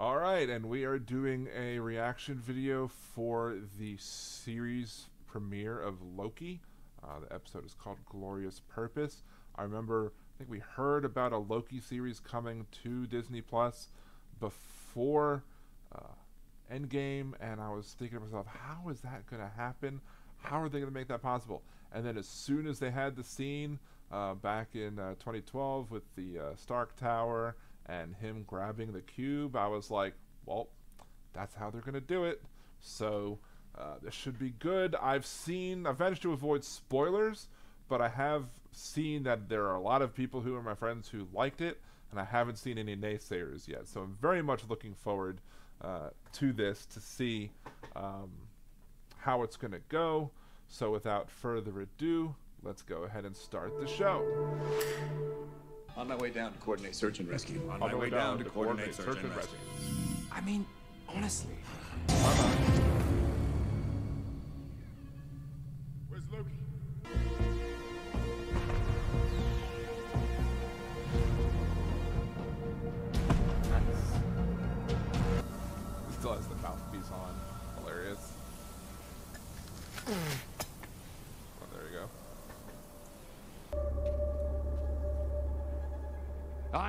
All right, and we are doing a reaction video for the series premiere of Loki. Uh, the episode is called Glorious Purpose. I remember, I think we heard about a Loki series coming to Disney Plus before uh, Endgame, and I was thinking to myself, how is that going to happen? How are they going to make that possible? And then as soon as they had the scene uh, back in uh, 2012 with the uh, Stark Tower and him grabbing the cube, I was like, well, that's how they're going to do it. So uh, this should be good. I've seen, I've managed to avoid spoilers, but I have seen that there are a lot of people who are my friends who liked it, and I haven't seen any naysayers yet. So I'm very much looking forward uh, to this to see um, how it's going to go. So without further ado, let's go ahead and start the show. On my way down to coordinate search and rescue. On my way down to coordinate search and rescue. I mean, honestly. Where's Loki?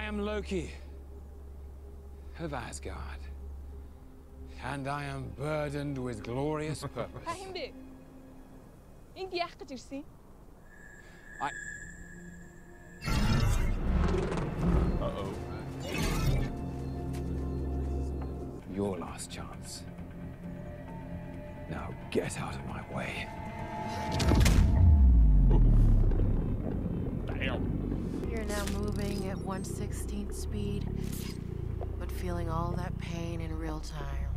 Am Loki of Asgard, and I am burdened with glorious purpose. Fahim Bey. İndi yaxşı dirsin. I, Uh-oh. your last chance. Now get out of my way. Damn. You're now moving at 1 16th speed, but feeling all that pain in real time.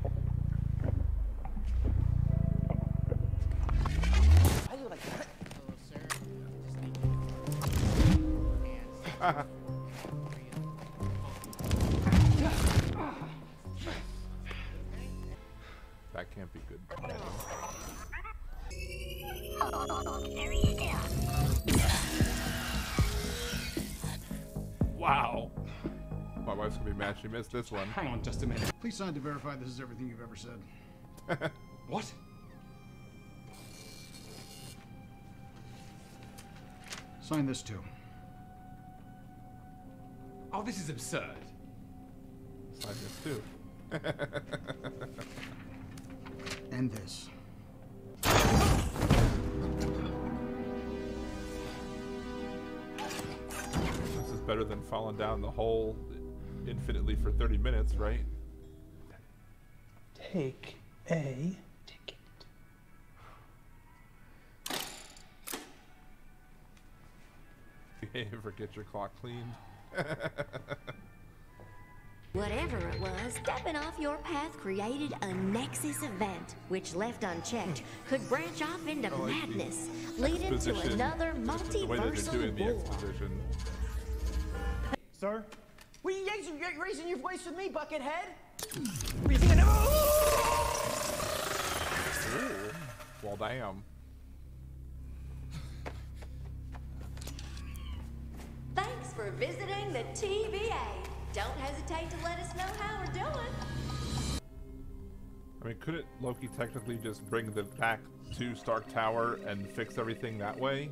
That My wife's gonna be mad she missed this one. Hang on just a minute. Please sign to verify this is everything you've ever said. What? Sign this too. Oh, this is absurd. Sign this too. And this. This is better than falling down the hole infinitely for 30 minutes, right? Take a ticket. You ever get your clock cleaned? Whatever it was, stepping off your path created a Nexus event, which left unchecked could branch off into like madness, leading to Exposition. another The way they're multiversal doing the war. exposition. Sir? What are you raising, raising your voice with me, Buckethead? Well, damn. Thanks for visiting the TVA. Don't hesitate to let us know how we're doing. I mean, couldn't Loki technically just bring them back to Stark Tower and fix everything that way?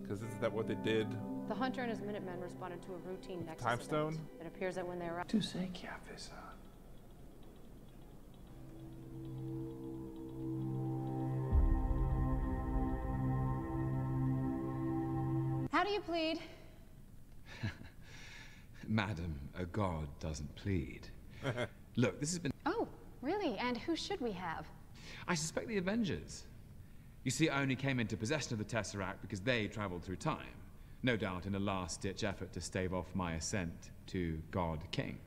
Because isn't that what they did? The Hunter and his Minutemen responded to a routine Nexus Time event. Stone? It appears that when they arrived, Tu sei chi ha avvisato? How do you plead? Madam, a god doesn't plead. Look, this has been. Oh, really? And who should we have? I suspect the Avengers. You see, I only came into possession of the Tesseract because they traveled through time. No doubt in a last ditch effort to stave off my ascent to God King.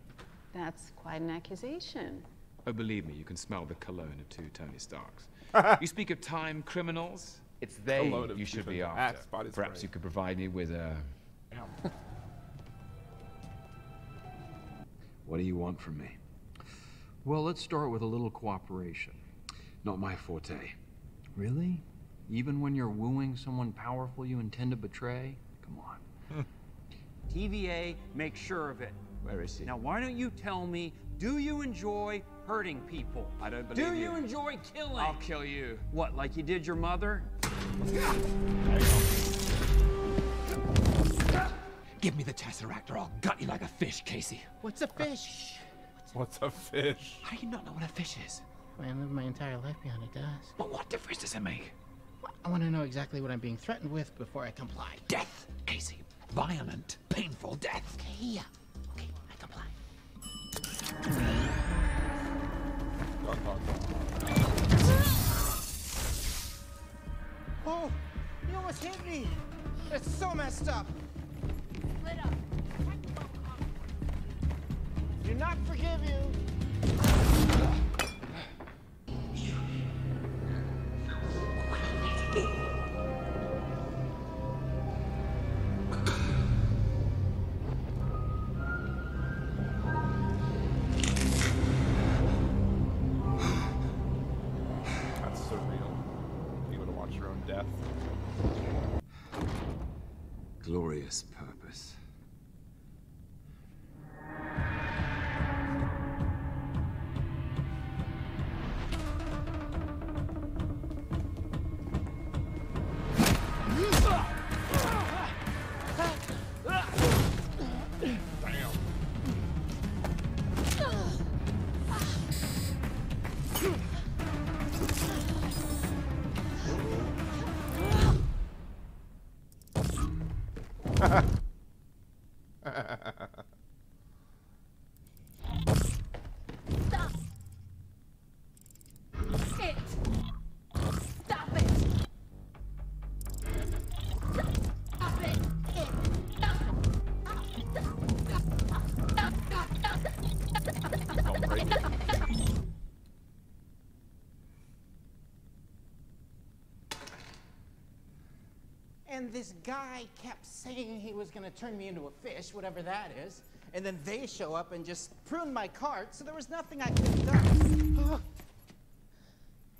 That's quite an accusation. Oh, believe me, you can smell the cologne of two Tony Starks. you speak of time criminals? It's they you should be after. Perhaps spray. you could provide me with a. What do you want from me? Well, let's start with a little cooperation. Not my forte. Really? Even when you're wooing someone powerful you intend to betray? Come on. TVA, make sure of it. Where is he? Now, why don't you tell me Do you enjoy hurting people? I don't Do believe you Do you. enjoy killing? I'll kill you. What, like you did your mother? Give me the Tesseract or I'll gut you like a fish, Casey. What's a fish? What's a fish? How do you not know what a fish is? I lived my entire life behind a desk. But what difference does it make? I want to know exactly what I'm being threatened with before I comply. Death, Casey. Violent, painful death. Okay, okay, I comply. Oh, you almost hit me. That's so messed up. Split up. Do not forgive you. Glorious purpose. And this guy kept saying he was gonna turn me into a fish, whatever that is. And then they show up and just prune my cart, so there was nothing I could have done.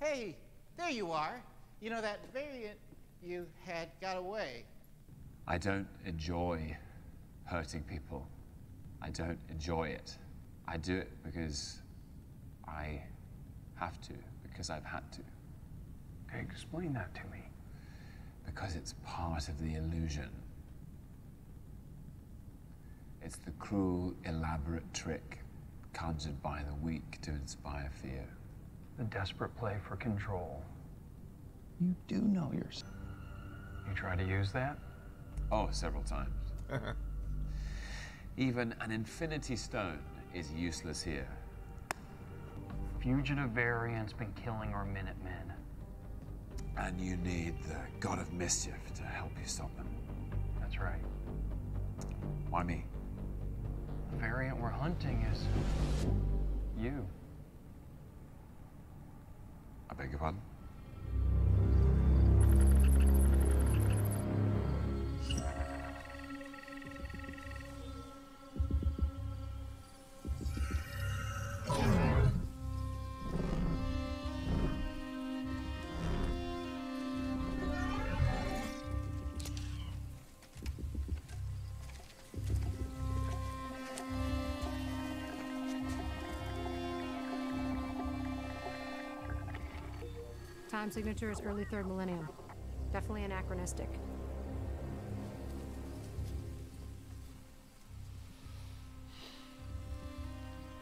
hey, there you are. You know, that variant you had got away. I don't enjoy hurting people. I don't enjoy it. I do it because I have to, because I've had to. Okay, explain that to me. Because it's part of the illusion. It's the cruel, elaborate trick conjured by the weak to inspire fear. The desperate play for control. You do know yourself. You try to use that? Oh, several times. Even an infinity stone is useless here. Fugitive variant's been killing our Minutemen. And you need the god of mischief to help you stop them. That's right. Why me? The variant we're hunting is you. I beg your pardon? Time signature is early third millennium. Definitely anachronistic.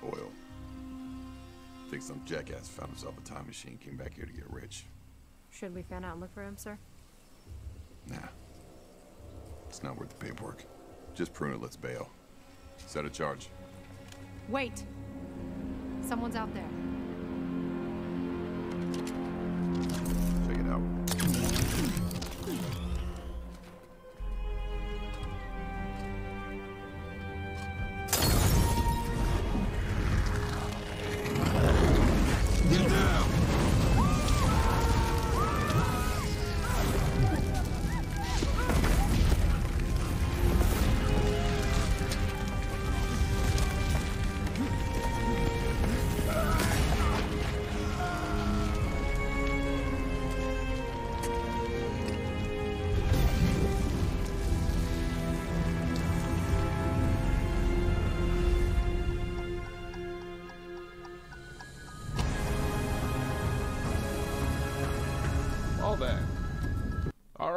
Oil. Think some jackass found himself a time machine, came back here to get rich. Should we fan out and look for him, sir? Nah. It's not worth the paperwork. Just prune it, let's bail. Set a charge. Wait! Someone's out there. Thank you.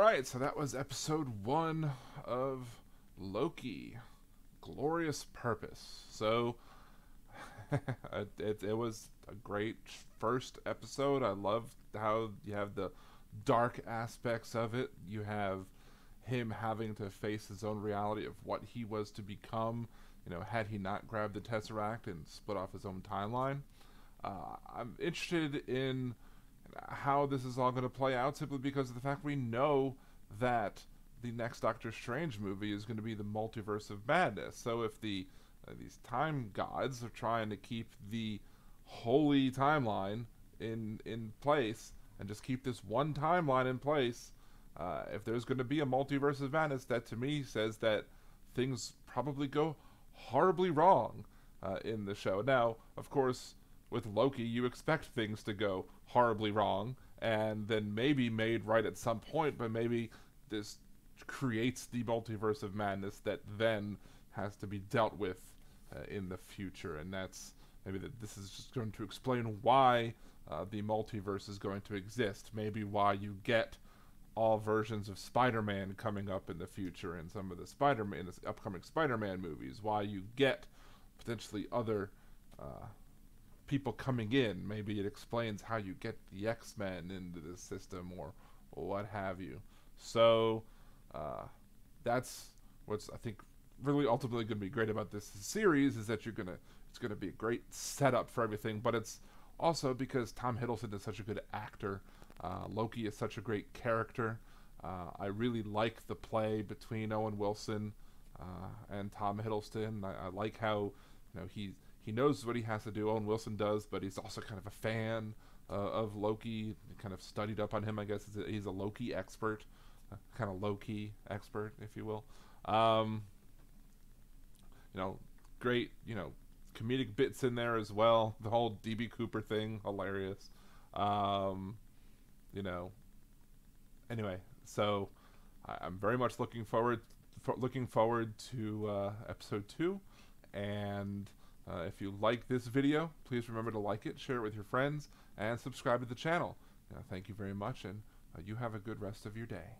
Right, so that was episode one of Loki, Glorious Purpose. So it, it, was a great first episode. I love how you have the dark aspects of it. You have him having to face his own reality of what he was to become. You know, had he not grabbed the Tesseract and split off his own timeline. Uh, I'm interested in how this is all going to play out simply because of the fact we know that the next Doctor Strange movie is going to be the multiverse of madness. So if the uh, these time gods are trying to keep the holy timeline in in place and just keep this one timeline in place, uh, if there's going to be a multiverse of madness, that to me says that things probably go horribly wrong uh, in the show. Now, of course, with Loki, you expect things to go horribly wrong and then maybe made right at some point, but maybe this creates the multiverse of madness that then has to be dealt with uh, in the future. And that's maybe that this is just going to explain why uh, the multiverse is going to exist. Maybe why you get all versions of Spider-Man coming up in the future in some of the Spider-Man, upcoming Spider-Man movies. Why you get potentially other uh, people coming in. Maybe it explains how you get the X-Men into the system or, what have you. So uh, that's what's I think really ultimately going to be great about this series is that you're gonna it's going to be a great setup for everything, but it's also because Tom Hiddleston is such a good actor. Uh, Loki is such a great character. Uh, I really like the play between Owen Wilson uh, and Tom Hiddleston. I, I, like how you know he he knows what he has to do. Owen Wilson does, but he's also kind of a fan uh, of Loki. Kind of studied up on him, I guess. He's a, Loki expert, kind of low key expert, if you will. Um, you know, great. You know, comedic bits in there as well. The whole DB Cooper thing, hilarious. Um, you know. Anyway, so I, am very much looking forward for, looking forward to uh, episode two, and uh, if you like this video, please remember to like it, share it with your friends, and subscribe to the channel. Uh, thank you very much, and uh, you have a good rest of your day.